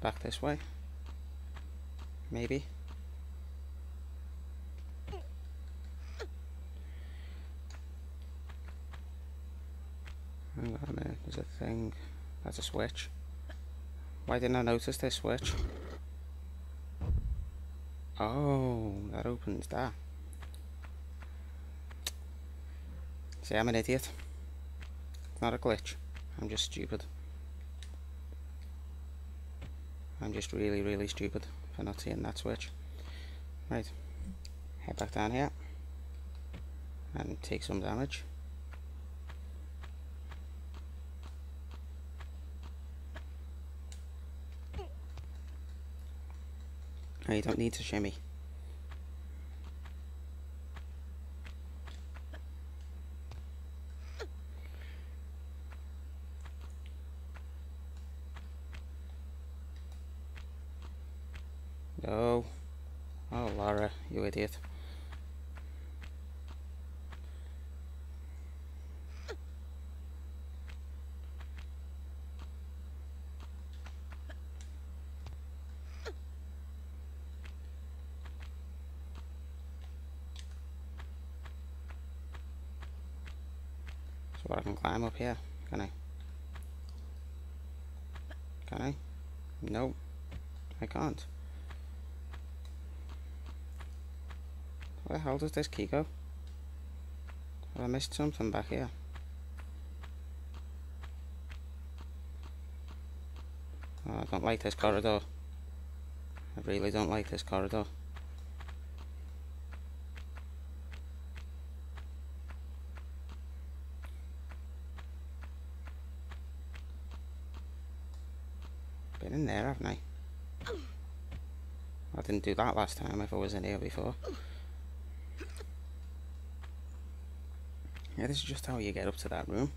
back this way. Maybe. Hang on there's a thing. That's a switch. Why didn't I notice this switch? Oh, that opens that. See, I'm an idiot. It's not a glitch. I'm just stupid. I'm just really, really stupid for not seeing that switch. Right, head back down here and take some damage. No, you don't need to shimmy. No. Oh, Lara, you idiot. So I can climb up here, can I? Can I? No, I can't. Where the hell does this key go? Have I missed something back here? Oh, I don't like this corridor. I really don't like this corridor. Been in there, haven't I? I didn't do that last time if I was in here before. Yeah, this is just how you get up to that room.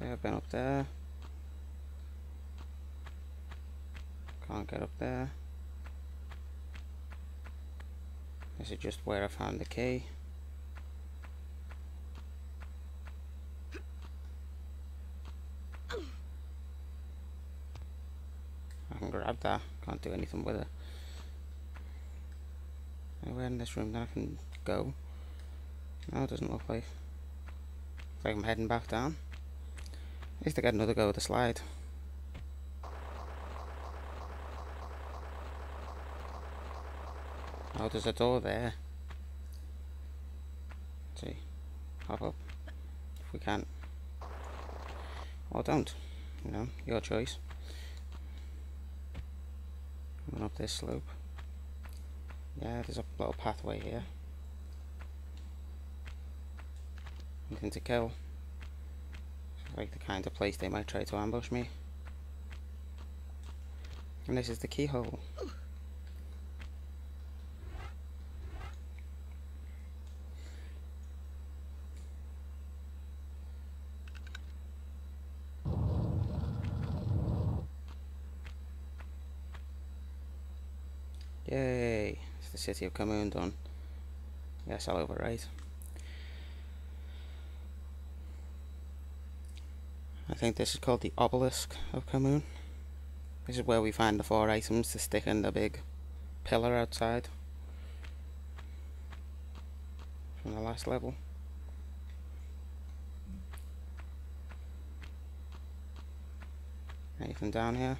Yeah, I've been up there. Can't get up there. This is just where I found the key. I can grab that, can't do anything with it. Anywhere in this room that I can go? No, it doesn't look like. Like I'm heading back down. At least I get another go at the slide. Oh, there's a door there. Let's see. Hop up. If we can't. Or don't. You know, your choice. Coming up this slope. Yeah, there's a little pathway here. Nothing to kill. like the kind of place they might try to ambush me. And this is the keyhole. Yay! It's the city of Khamoon done. Yes, I'll overwrite. I think this is called the obelisk of Khamoon. This is where we find the four items to stick in the big pillar outside. From the last level. Anything down here?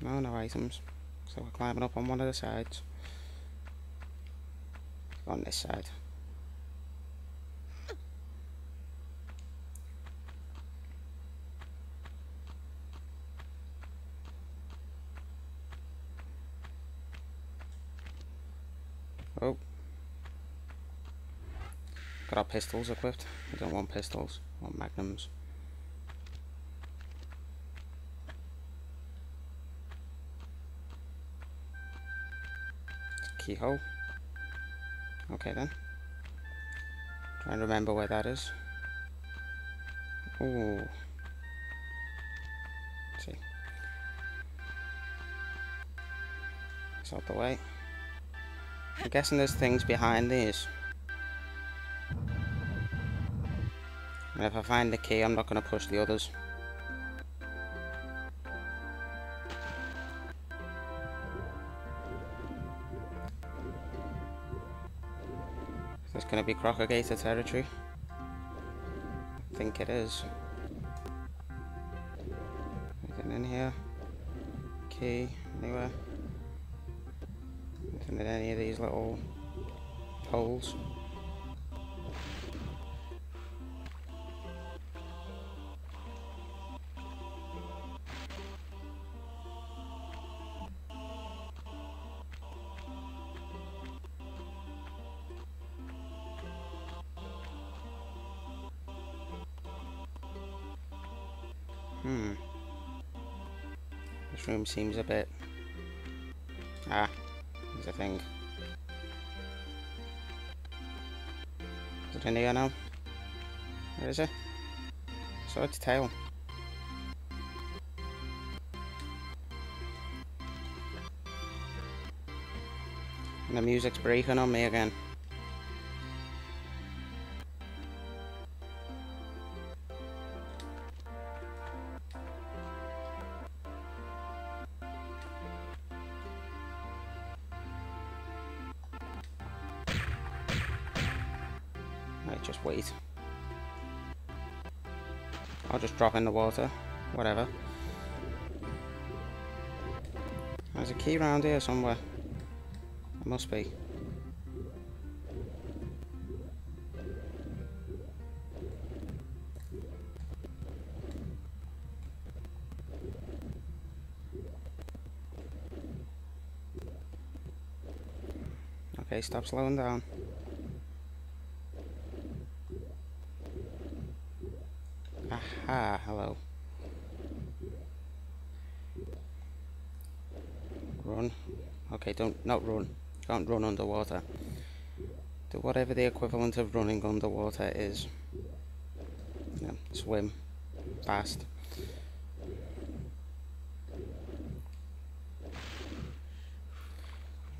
No, no items. So we're climbing up on one of the sides. On this side. Oh. Got our pistols equipped. We don't want pistols, want magnums. Keyhole. Okay then. Trying to remember where that is. Ooh. Let's see. out the way. I'm guessing there's things behind these. And if I find the key, I'm not going to push the others. To be Crocagator territory. I think it is. Anything in here? Key, anywhere? Anything in any of these little holes? Room seems a bit... Ah, there's a thing. Is it in here now? Where is it? So its tail. And the music's breaking on me again. I'll just drop in the water. Whatever. There's a key around here somewhere. There must be. Okay, stop slowing down. Aha, hello. Run. Okay, don't, run. Can't run underwater. Do whatever the equivalent of running underwater is. Yeah, swim. Fast.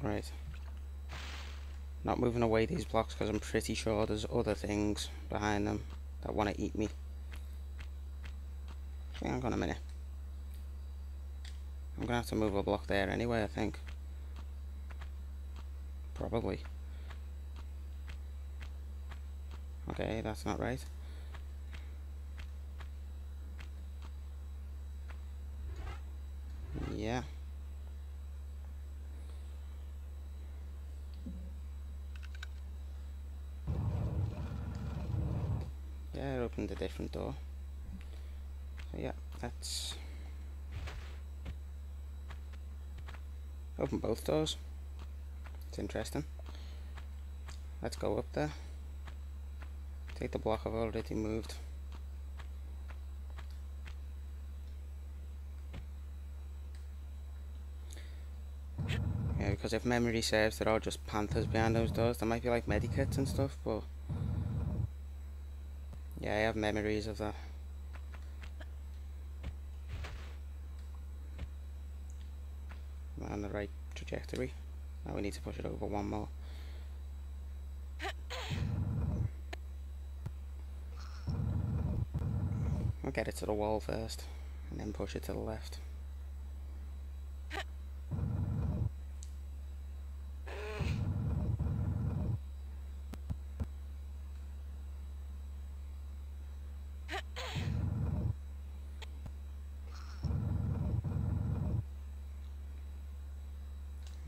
Right. Not moving away these blocks because I'm pretty sure there's other things behind them that want to eat me. Hang on a minute. I'm gonna have to move a block there anyway, I think. Probably. Okay, that's not right. Yeah. Yeah, it opened a different door. So yeah, that's... Open both doors. It's interesting. Let's go up there. Take the block I've already moved. Yeah, because if memory serves, there are just panthers behind those doors. There might be like medikits and stuff, but... Yeah, I have memories of that. on the right trajectory. Now we need to push it over one more. We'll get it to the wall first, and then push it to the left.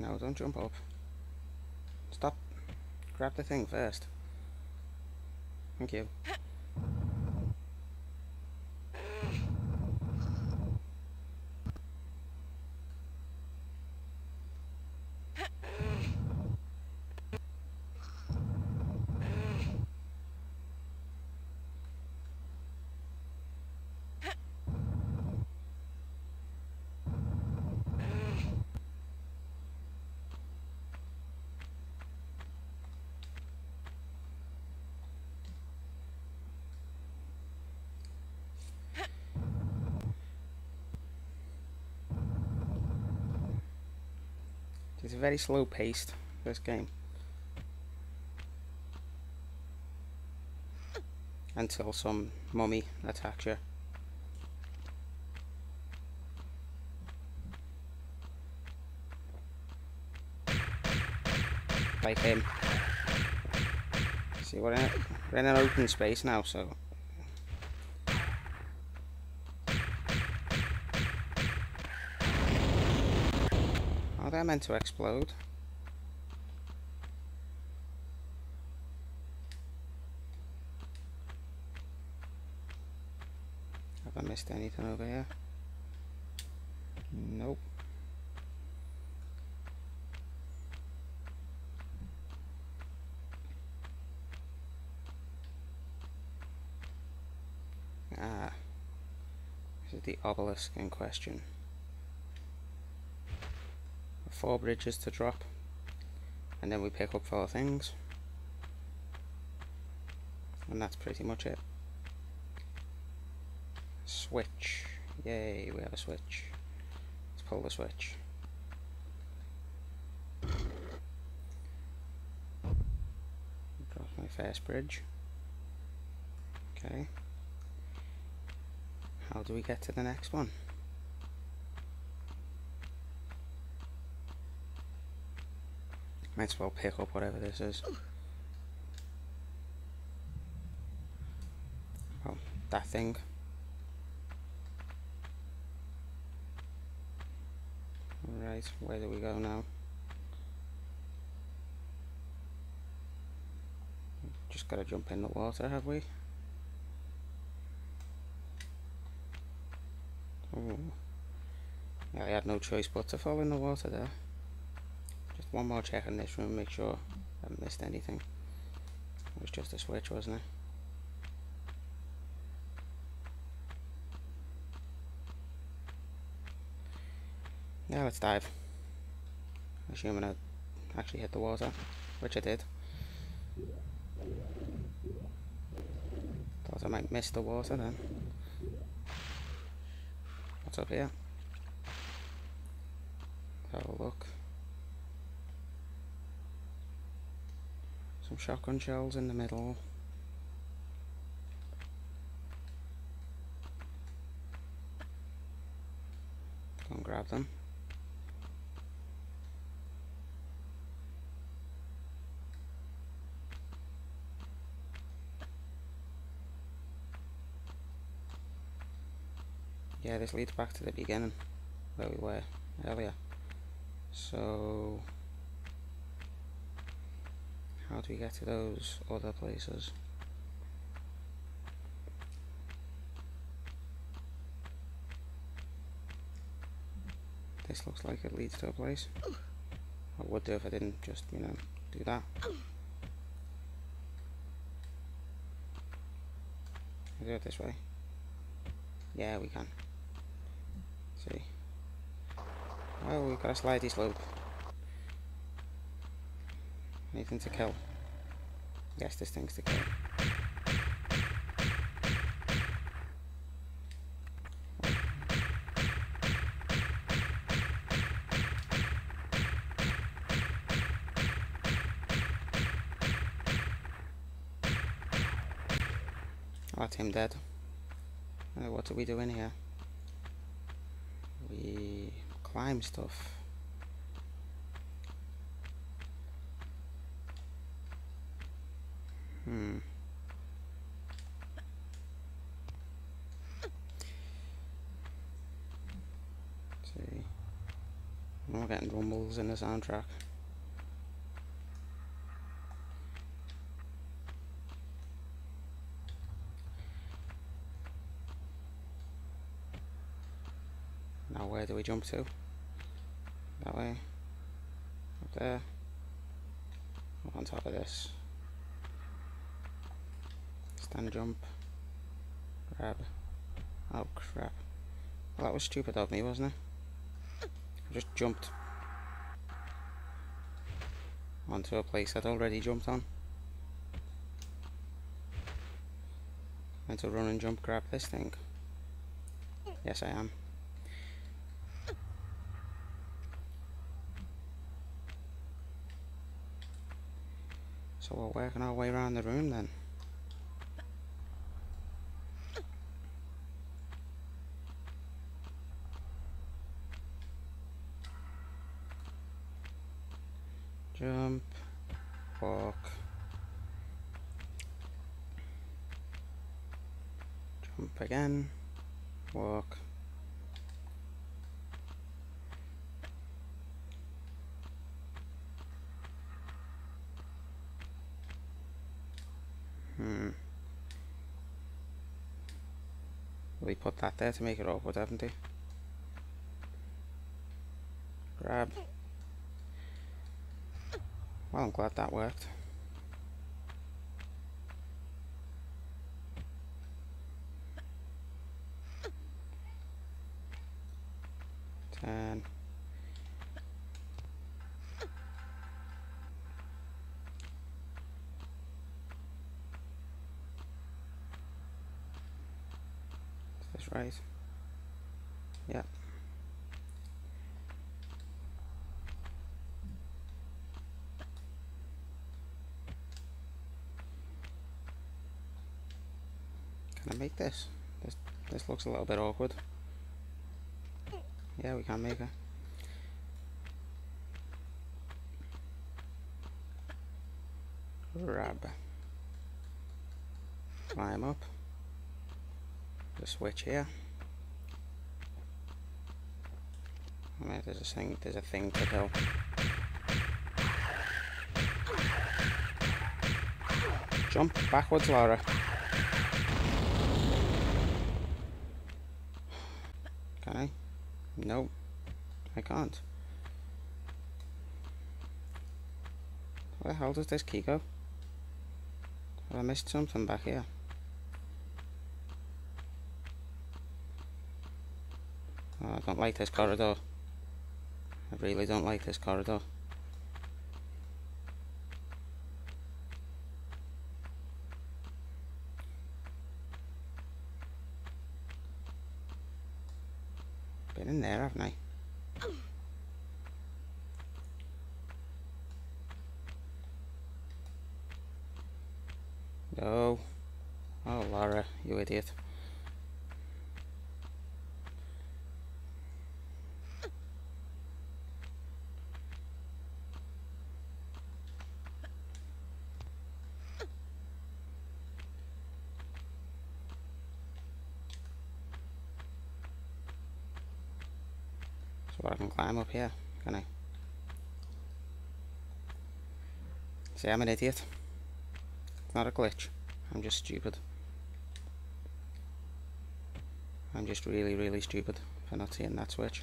No, don't jump up. Stop. Grab the thing first. Thank you. It's very slow paced, this game. Until some mummy attacks you. Like him. See, we're in, we're in an open space now, so they're meant to explode. Have I missed anything over here? Nope. Ah, this is the obelisk in question four bridges to drop and then we pick up four things. And that's pretty much it. Switch. Yay we have a switch. Let's pull the switch. Drop my first bridge. Okay. How do we get to the next one Might as well pick up whatever this is. Oh, that thing. Right, where do we go now? Just gotta jump in the water, have we? Oh. Yeah, I had no choice but to fall in the water there one more check in this room, make sure I haven't missed anything. It was just a switch, wasn't it? Yeah, let's dive. Assuming I actually hit the water, which I did. Thought I might miss the water then. What's up here? Have a look. Some shotgun shells in the middle. Go and grab them. Yeah, this leads back to the beginning, where we were earlier. So, how do we get to those other places? This looks like it leads to a place. I would do if I didn't just, you know, do that. do it this way. Yeah, we can. see. Oh, we've got a slidey slope. Anything to kill? Yes, there's things to kill. that's him dead. Uh, what do we do in here? We climb stuff. Hmm. Let's see. I'm getting rumbles in the soundtrack. Now where do we jump to? That way. Up there. Up on top of this. And jump. Grab. Oh crap. Well, that was stupid of me, wasn't it? I just jumped onto a place I'd already jumped on. Meant to run and jump grab this thing. Yes, I am. So we're working our way around the room then. Jump, walk, jump again, walk, Hmm. We put that there to make it awkward, haven't we? Grab. Well, I'm glad that worked. Ten. Is this right? Yeah. Make this? This this looks a little bit awkward. Yeah, we can make it. Grab. Climb up. The switch here. There's a thing. There's a thing to do. Jump backwards, Lara. Can I? No, I can't. Where the hell does this key go? Have I missed something back here? Oh, I don't like this corridor. I really don't like this corridor. Been in there, haven't I? No. Oh, Lara, you idiot. I can climb up here, can I? See, I'm an idiot. It's not a glitch. I'm just stupid. I'm just really, really stupid for not seeing that switch.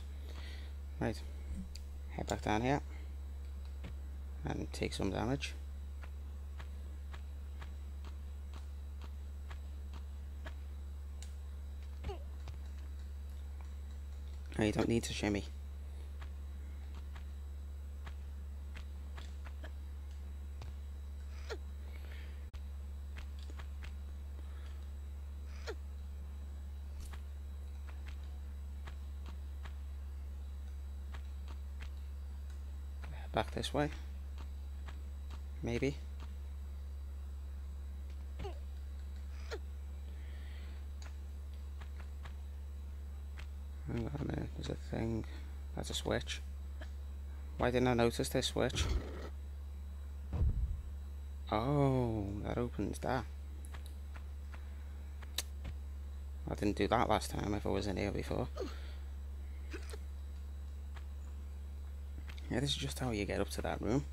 Right. Head back down here. And take some damage. You don't need to shimmy. Back this way. Maybe. Hang on there's a thing. That's a switch. Why didn't I notice this switch? Oh, that opens that. I didn't do that last time if I was in here before. Yeah, this is just how you get up to that room.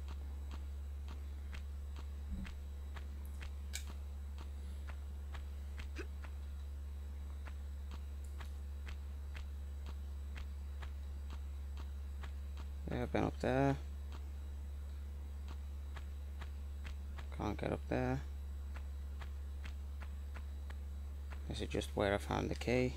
Yeah, I've been up there. Can't get up there. This is just where I found the key.